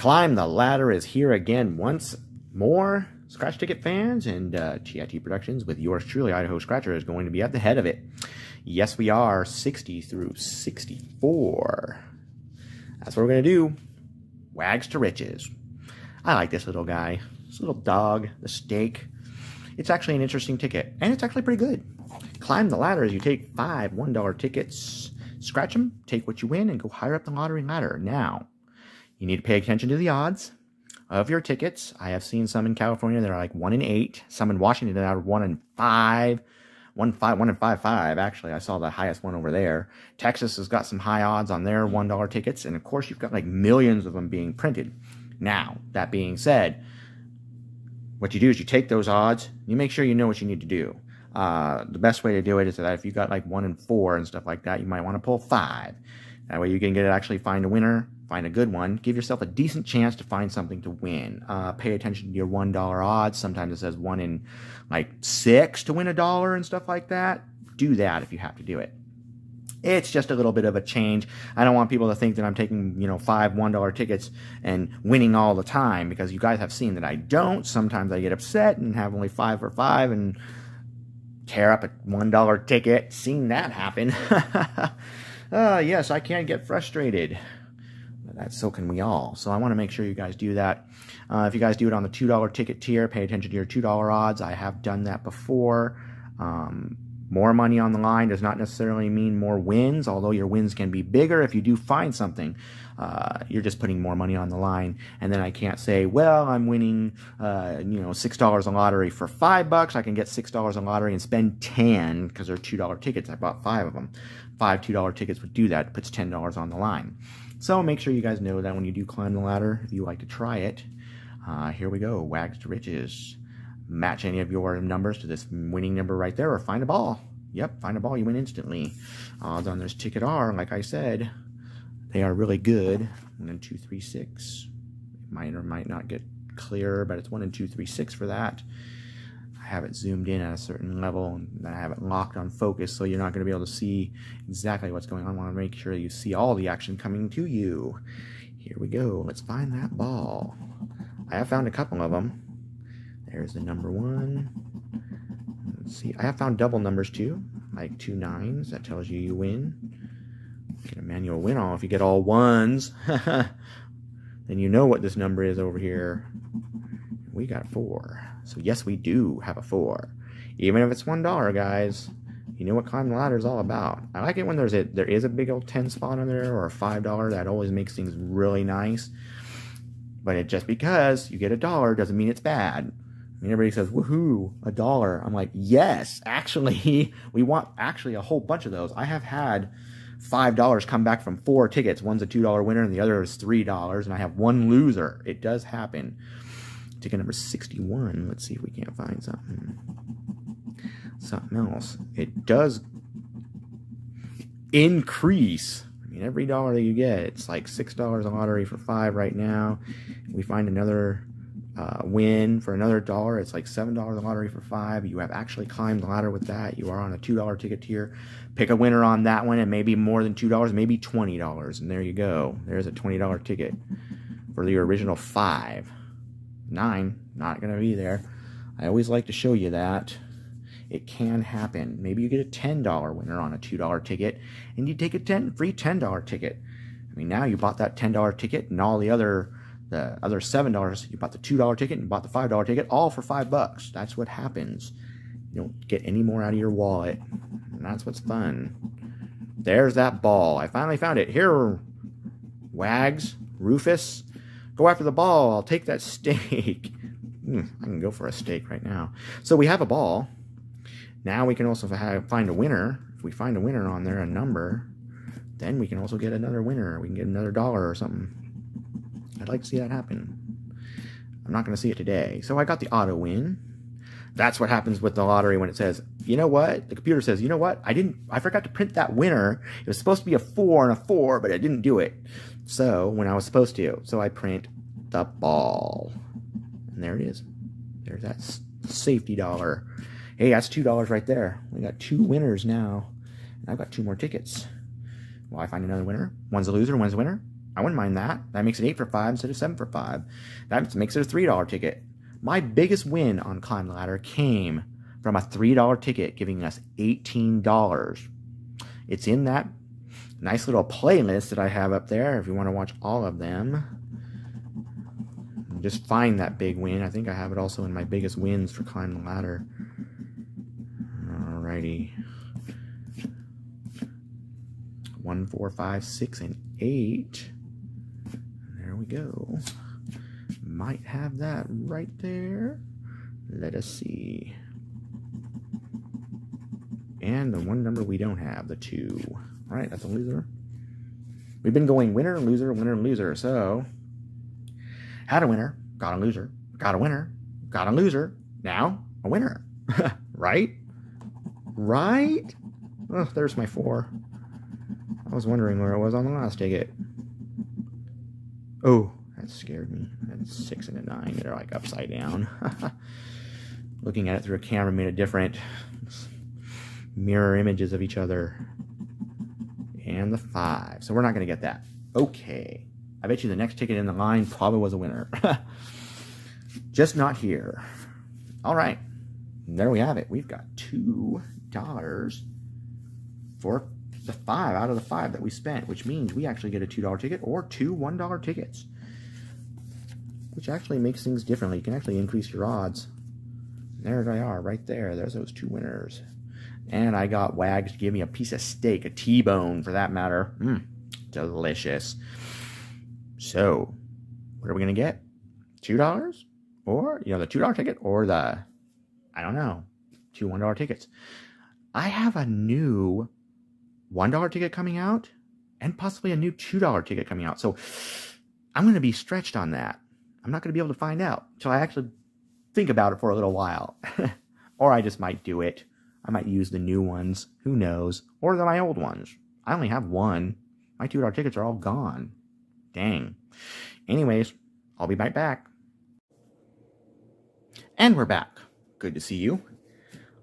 Climb the Ladder is here again once more. Scratch Ticket fans and uh, T at T Productions with yours truly, Idaho Scratcher, is going to be at the head of it. Yes, we are 60 through 64. That's what we're going to do. Wags to riches. I like this little guy. This little dog, the steak. It's actually an interesting ticket, and it's actually pretty good. Climb the ladder as you take five $1 tickets, scratch them, take what you win, and go higher up the lottery ladder. Now, you need to pay attention to the odds of your tickets. I have seen some in California that are like one in eight, some in Washington that are one in five, one five, one in five five. Actually, I saw the highest one over there. Texas has got some high odds on their one dollar tickets, and of course, you've got like millions of them being printed. Now, that being said, what you do is you take those odds, you make sure you know what you need to do. Uh, the best way to do it is that if you got like one in four and stuff like that, you might want to pull five. That way you can get actually find a winner, find a good one, give yourself a decent chance to find something to win. Uh, pay attention to your one dollar odds. Sometimes it says one in like six to win a dollar and stuff like that. Do that if you have to do it. It's just a little bit of a change. I don't want people to think that I'm taking, you know, five $1 tickets and winning all the time because you guys have seen that I don't. Sometimes I get upset and have only five for five and tear up a $1 ticket. Seen that happen. uh, yes, I can get frustrated. That, so can we all. So I want to make sure you guys do that. Uh, if you guys do it on the $2 ticket tier, pay attention to your $2 odds. I have done that before. Um, more money on the line does not necessarily mean more wins, although your wins can be bigger if you do find something. Uh, you're just putting more money on the line, and then I can't say, well, I'm winning, uh, you know, six dollars on lottery for five bucks. I can get six dollars on lottery and spend ten because they're two dollar tickets. I bought five of them. Five two dollar tickets would do that. Puts ten dollars on the line. So make sure you guys know that when you do climb the ladder, if you like to try it, uh, here we go. Wags to riches match any of your numbers to this winning number right there or find a ball. Yep, find a ball, you win instantly. Odds on this ticket are, like I said, they are really good. One and two, three, six. Might or might not get clearer, but it's one and two, three, six for that. Have it zoomed in at a certain level and I have it locked on focus so you're not going to be able to see exactly what's going on. I want to make sure you see all the action coming to you. Here we go. Let's find that ball. I have found a couple of them. There's the number one. Let's see. I have found double numbers too, like two nines. That tells you you win. Get a manual win all. If you get all ones, then you know what this number is over here. We got four. So yes, we do have a four. Even if it's one dollar, guys. You know what climb the ladder is all about. I like it when there's a there is a big old ten spot on there or a five dollar. That always makes things really nice. But it just because you get a dollar doesn't mean it's bad. I mean, everybody says, woohoo, a dollar. I'm like, yes, actually, we want actually a whole bunch of those. I have had $5 come back from four tickets. One's a $2 winner and the other is $3, and I have one loser. It does happen. Ticket number 61. Let's see if we can't find something. Something else. It does increase. I mean, every dollar that you get, it's like $6 on lottery for five right now. We find another uh, win for another dollar. It's like seven dollars a lottery for five. You have actually climbed the ladder with that. You are on a two dollar ticket tier. Pick a winner on that one, and maybe more than two dollars, maybe twenty dollars, and there you go. There's a twenty dollar ticket for the original five. Nine, not gonna be there. I always like to show you that it can happen. Maybe you get a ten dollar winner on a two dollar ticket, and you take a ten free ten dollar ticket. I mean, now you bought that ten dollar ticket and all the other the other seven dollars you bought the two dollar ticket and bought the five dollar ticket all for five bucks that's what happens you don't get any more out of your wallet and that's what's fun there's that ball i finally found it here wags rufus go after the ball. I'll take that steak. Mm, i can go for a steak right now. So we have a ball. Now we can also have, find a winner. If we find a winner on there a number then we can also get another winner. We can get another dollar or something. I'd like to see that happen. I'm not going to see it today. So I got the auto win. That's what happens with the lottery when it says, you know what? The computer says, you know what? I didn't, I forgot to print that winner. It was supposed to be a four and a four, but I didn't do it. So when I was supposed to, so I print the ball. And there it is. There's that safety dollar. Hey, that's $2 right there. We got two winners now. And I've got two more tickets. Well, I find another winner? One's a loser, one's a winner. I wouldn't mind that. That makes it 8 for 5 instead of 7 for 5. That makes it a $3 ticket. My biggest win on Climb the Ladder came from a $3 ticket giving us $18. It's in that nice little playlist that I have up there if you want to watch all of them. Just find that big win. I think I have it also in my biggest wins for Climb the Ladder. Alrighty. One, four, five, six, and eight. There we go. Might have that right there. Let us see. And the one number we don't have, the two. All right, that's a loser. We've been going winner, loser, winner, loser. So, had a winner, got a loser, got a winner, got a loser. Now, a winner. right? Right? Oh, there's my four. I was wondering where it was on the last ticket. Oh, that scared me. That's six and a nine. They're like upside down. Looking at it through a camera made a different mirror images of each other. And the five. So we're not going to get that. Okay. I bet you the next ticket in the line probably was a winner. Just not here. All right. There we have it. We've got $2 for the five out of the five that we spent, which means we actually get a $2 ticket or two $1 tickets, which actually makes things differently. You can actually increase your odds. There they are, right there. There's those two winners. And I got Wags to give me a piece of steak, a T-bone for that matter. Mmm, delicious. So, what are we going to get? $2? Or, you know, the $2 ticket or the, I don't know, two $1 tickets. I have a new $1 ticket coming out and possibly a new $2 ticket coming out. So I'm going to be stretched on that. I'm not going to be able to find out until I actually think about it for a little while. or I just might do it. I might use the new ones. Who knows? Or the my old ones. I only have one. My $2 tickets are all gone. Dang. Anyways, I'll be right back. And we're back. Good to see you.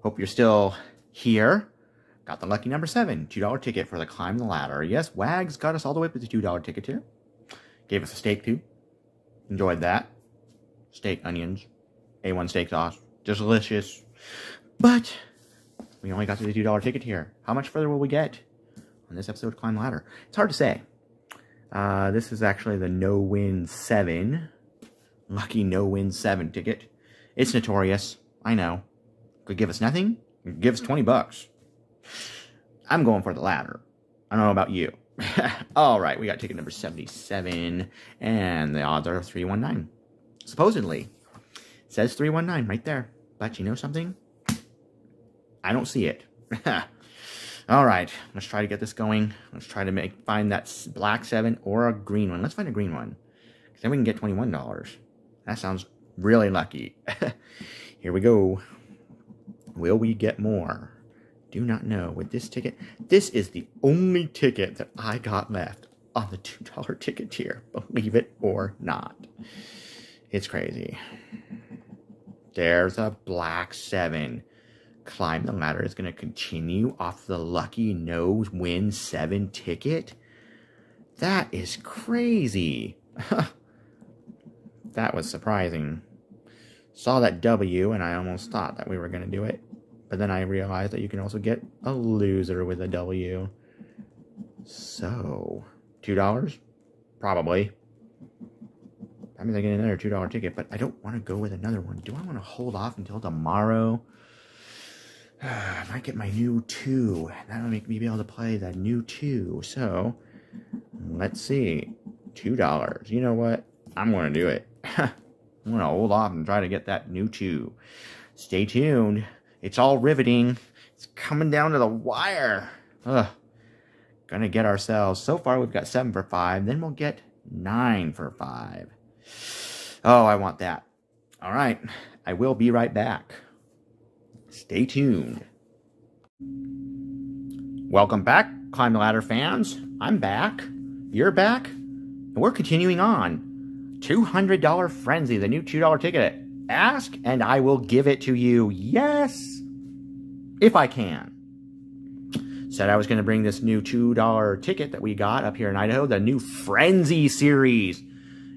Hope you're still here. Got the lucky number seven, $2 ticket for the Climb the Ladder. Yes, Wags got us all the way up with the $2 ticket here. Gave us a steak too. Enjoyed that. Steak, onions, A1 steak sauce. Delicious. But we only got to the $2 ticket here. How much further will we get on this episode of Climb Ladder? It's hard to say. Uh, this is actually the no-win 7. Lucky no-win 7 ticket. It's notorious. I know. Could give us nothing. Give us 20 bucks. I'm going for the latter. I don't know about you. All right, we got ticket number 77, and the odds are 319. Supposedly. It says 319 right there. But you know something? I don't see it. All right, let's try to get this going. Let's try to make find that black 7 or a green one. Let's find a green one. Then we can get $21. That sounds really lucky. Here we go. Will we get more? Do not know with this ticket. This is the only ticket that I got left on the $2 ticket tier, believe it or not. It's crazy. There's a black seven. Climb the ladder is going to continue off the lucky no win seven ticket. That is crazy. that was surprising. Saw that W and I almost thought that we were going to do it. But then I realized that you can also get a loser with a W. So, $2? Probably. That means I get another $2 ticket, but I don't want to go with another one. Do I want to hold off until tomorrow? I might get my new 2. That'll make me be able to play the new 2. So, let's see. $2. You know what? I'm going to do it. I'm going to hold off and try to get that new 2. Stay tuned. It's all riveting. It's coming down to the wire. Ugh. Gonna get ourselves. So far, we've got seven for five. Then we'll get nine for five. Oh, I want that. All right. I will be right back. Stay tuned. Welcome back, Climb the Ladder fans. I'm back. You're back. And we're continuing on. $200 Frenzy, the new $2 ticket. Ask and I will give it to you. Yes, if I can. said I was going to bring this new $2 ticket that we got up here in Idaho, the new Frenzy series.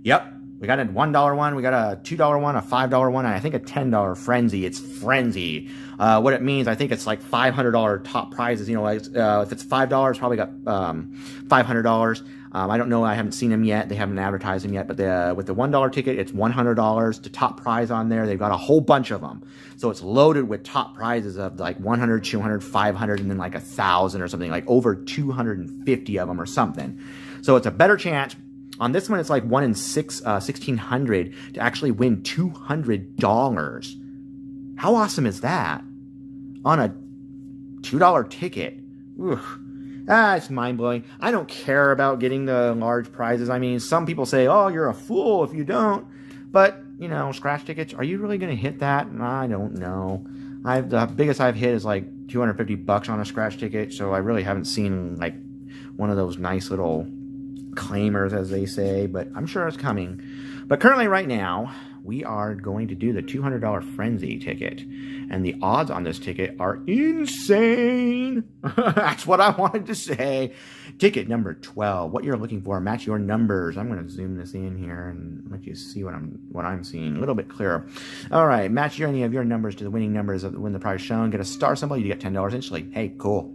Yep, we got a $1 one, we got a $2 one, a $5 one, and I think a $10 Frenzy. It's Frenzy. Uh, what it means, I think it's like $500 top prizes. You know, like, uh, if it's $5, probably got um, $500. Um, I don't know. I haven't seen them yet. They haven't advertised them yet. But the, with the $1 ticket, it's $100 to top prize on there. They've got a whole bunch of them. So it's loaded with top prizes of like 100, 200, 500, and then like a 1,000 or something, like over 250 of them or something. So it's a better chance. On this one, it's like 1 in six, uh, 1,600 to actually win $200. How awesome is that? On a $2 ticket. Ah, it's mind blowing. I don't care about getting the large prizes. I mean, some people say, oh, you're a fool if you don't. But, you know, scratch tickets, are you really going to hit that? I don't know. I've The biggest I've hit is like 250 bucks on a scratch ticket, so I really haven't seen like one of those nice little claimers, as they say, but I'm sure it's coming. But currently, right now, we are going to do the $200 Frenzy ticket. And the odds on this ticket are insane. That's what I wanted to say. Ticket number 12. What you're looking for, match your numbers. I'm going to zoom this in here and let you see what I'm what I'm seeing a little bit clearer. All right, match your any of your numbers to the winning numbers when the prize shown. Get a star symbol, you get $10 instantly. Hey, cool.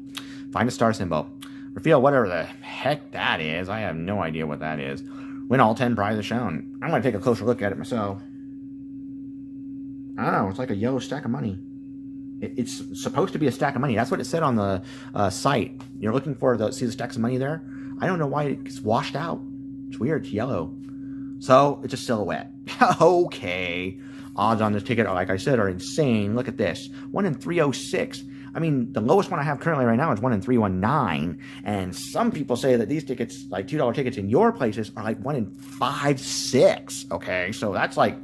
Find a star symbol. Reveal whatever the heck that is. I have no idea what that is. Win all 10 prizes shown. I'm going to take a closer look at it myself. Oh, it's like a yellow stack of money. It, it's supposed to be a stack of money. That's what it said on the uh, site. You're looking for the see the stacks of money there. I don't know why it's washed out. It's weird. It's yellow. So it's a silhouette. okay. Odds on this ticket, like I said, are insane. Look at this. 1 in 306. I mean, the lowest one I have currently right now is 1 in 319. And some people say that these tickets, like $2 tickets in your places, are like 1 in 5, 6. Okay. So that's like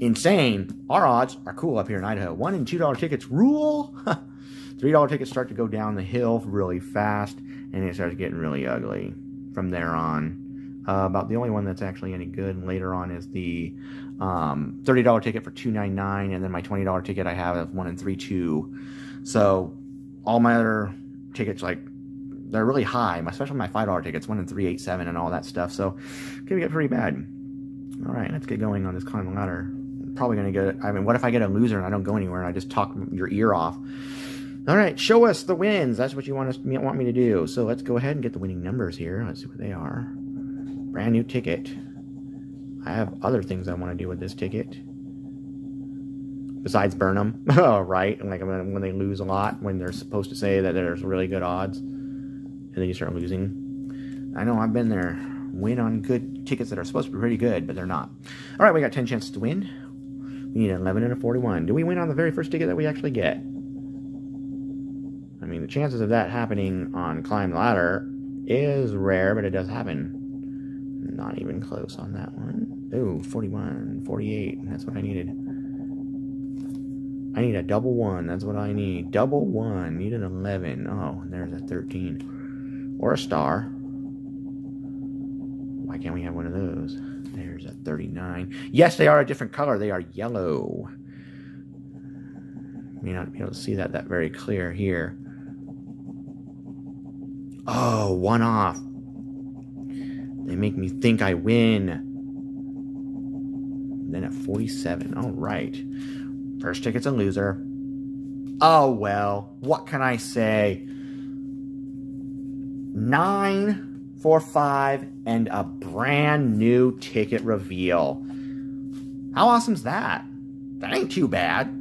insane. Our odds are cool up here in Idaho. One and two dollar tickets rule. Three dollar tickets start to go down the hill really fast, and it starts getting really ugly from there on. Uh, about the only one that's actually any good later on is the um, $30 ticket for $2.99, and then my $20 ticket I have of 1 and 3 2. So all my other tickets, like, they're really high, especially my $5 tickets, 1 and 3, 8, 7, and all that stuff. So it can get pretty bad. All right, let's get going on this climb ladder. Probably going to get, I mean, what if I get a loser and I don't go anywhere and I just talk your ear off? All right, show us the wins. That's what you want us want me to do. So let's go ahead and get the winning numbers here. Let's see what they are. Brand new ticket. I have other things I want to do with this ticket. Besides burn them. oh, right. Like when they lose a lot, when they're supposed to say that there's really good odds. And then you start losing. I know, I've been there win on good tickets that are supposed to be pretty good, but they're not. All right, we got 10 chances to win. We need an 11 and a 41. Do we win on the very first ticket that we actually get? I mean, the chances of that happening on Climb the Ladder is rare, but it does happen. Not even close on that one. Ooh, 41, 48. That's what I needed. I need a double one. That's what I need. Double one. Need an 11. Oh, there's a 13. Or a star. Why can't we have one of those? There's a 39. Yes, they are a different color. They are yellow. May not be able to see that that very clear here. Oh, one off. They make me think I win. Then at 47. All right. First ticket's a loser. Oh, well. What can I say? Nine for five and a brand new ticket reveal. How awesome's that? That ain't too bad.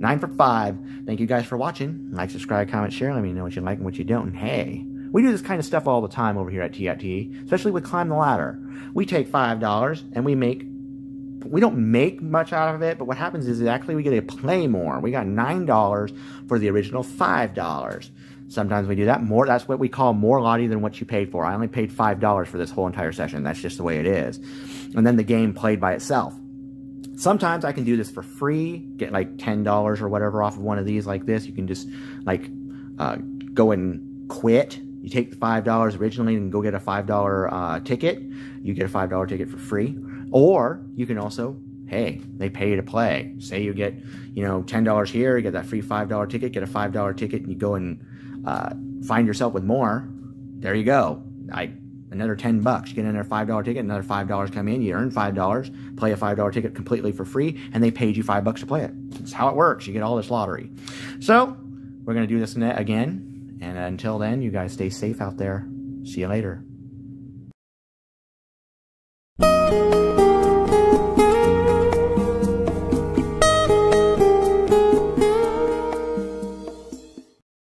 Nine for five. Thank you guys for watching. Like, subscribe, comment, share. Let me know what you like and what you don't. And hey, we do this kind of stuff all the time over here at T at T, especially with Climb the Ladder. We take $5 and we make we don't make much out of it, but what happens is actually we get to play more. We got $9 for the original $5. Sometimes we do that more. That's what we call more lottie than what you paid for. I only paid $5 for this whole entire session. That's just the way it is. And then the game played by itself. Sometimes I can do this for free, get like $10 or whatever off of one of these like this. You can just like uh, go and quit. You take the $5 originally and go get a $5 uh, ticket. You get a $5 ticket for free. Or you can also hey, they pay you to play. Say you get, you know, $10 here, you get that free $5 ticket, get a $5 ticket, and you go and uh, find yourself with more, there you go. I another 10 bucks. You get another $5 ticket, another $5 come in, you earn $5, play a $5 ticket completely for free, and they paid you 5 bucks to play it. That's how it works. You get all this lottery. So, we're going to do this again, and until then, you guys stay safe out there. See you later.